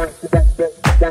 Bye.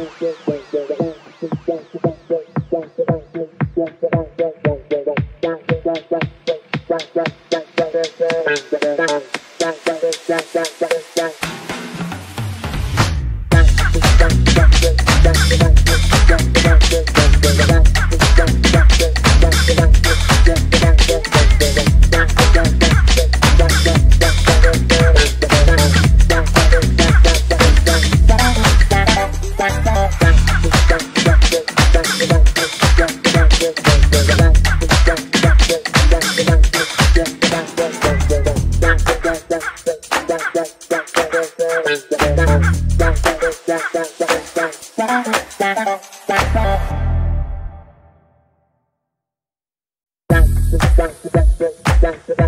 That's the best,